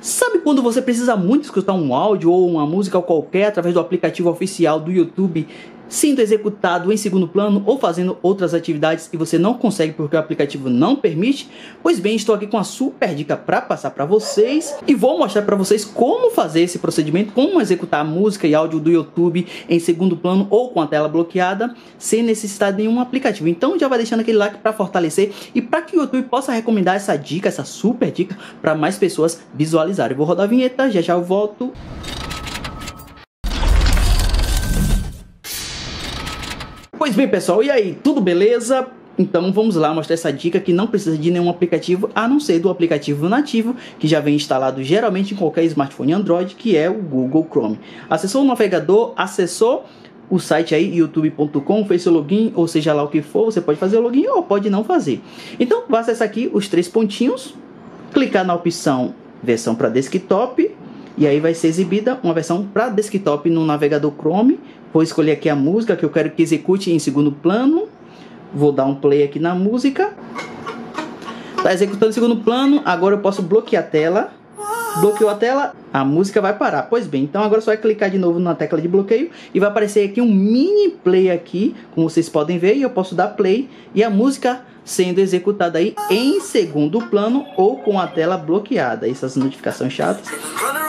Sabe quando você precisa muito escutar um áudio ou uma música qualquer através do aplicativo oficial do YouTube sendo executado em segundo plano ou fazendo outras atividades e você não consegue porque o aplicativo não permite? Pois bem, estou aqui com uma super dica para passar para vocês e vou mostrar para vocês como fazer esse procedimento, como executar música e áudio do YouTube em segundo plano ou com a tela bloqueada sem necessidade de nenhum aplicativo. Então já vai deixando aquele like para fortalecer e para que o YouTube possa recomendar essa dica, essa super dica para mais pessoas visualizarem. vou rodar a vinheta, já já eu volto. Pois bem, pessoal, e aí, tudo beleza? Então vamos lá mostrar essa dica que não precisa de nenhum aplicativo a não ser do aplicativo nativo que já vem instalado geralmente em qualquer smartphone Android, que é o Google Chrome. Acessou o navegador, acessou o site aí youtube.com, fez seu login, ou seja lá o que for, você pode fazer o login ou pode não fazer. Então, vai acessar aqui os três pontinhos, clicar na opção versão para desktop e aí vai ser exibida uma versão para desktop no navegador Chrome. Vou escolher aqui a música que eu quero que execute em segundo plano. Vou dar um play aqui na música. Está executando em segundo plano. Agora eu posso bloquear a tela. Bloqueou a tela, a música vai parar. Pois bem, então agora só vai clicar de novo na tecla de bloqueio e vai aparecer aqui um mini play aqui, como vocês podem ver, e eu posso dar play e a música sendo executada aí em segundo plano ou com a tela bloqueada. Essas notificações chatas.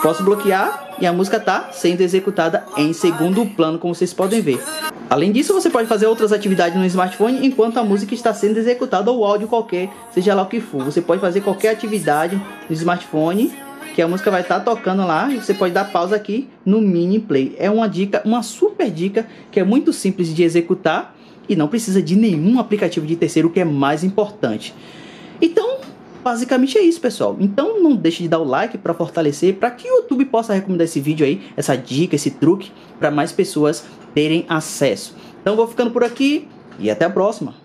Posso bloquear e a música está sendo executada em segundo plano, como vocês podem ver. Além disso, você pode fazer outras atividades no smartphone enquanto a música está sendo executada ou áudio qualquer, seja lá o que for. Você pode fazer qualquer atividade no smartphone que a música vai estar tá tocando lá e você pode dar pausa aqui no mini play. É uma dica, uma super dica que é muito simples de executar e não precisa de nenhum aplicativo de terceiro, o que é mais importante. Então, basicamente é isso, pessoal. Então não deixe de dar o like para fortalecer, para que o YouTube possa recomendar esse vídeo aí, essa dica, esse truque, para mais pessoas terem acesso. Então vou ficando por aqui e até a próxima.